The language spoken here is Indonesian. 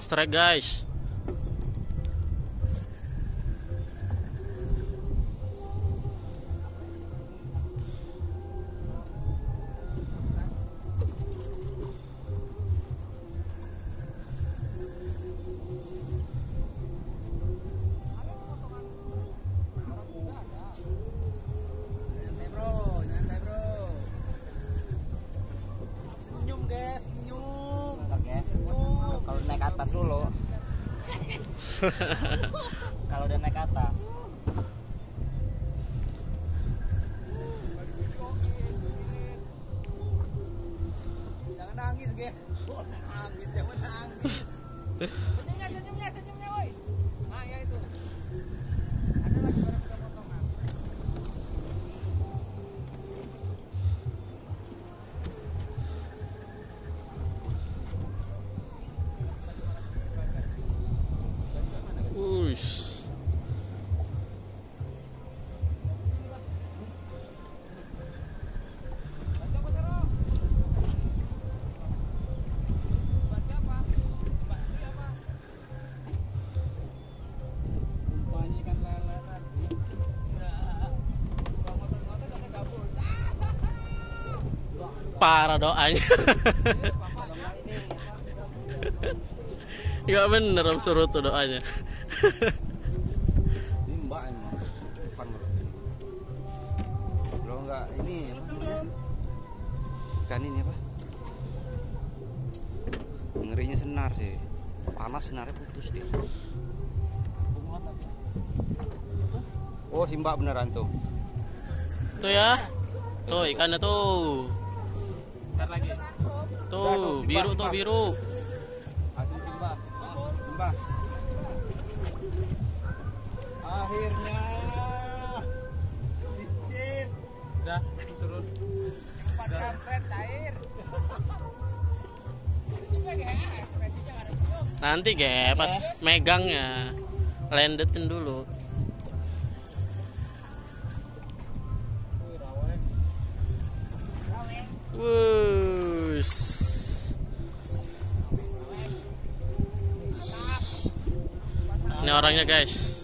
Strike guys. Atas dulu. Kalau udah naik atas. Jangan nangis. Oh, nangis, jangan nangis. Senyumnya, senyumnya, senyumnya, woi. Nah, ya itu. Parah doanya. Gak bener om suruh tuh doanya. Ini mbak emang. Bukan. Kalau enggak ini? Ikan ini apa? Ngerinya senar sih. Panas senarnya putus dia. Oh, si mbak beneran tuh. Tuh ya. Tuh ikannya tuh. Ntar lagi. Tuh, biru tuh biru. Asli Simba. Simba. Akhirnya. Dicit. Udah, turun. Empat kampret cair. Ya. Nanti ge pas megangnya landetin dulu. orangnya guys.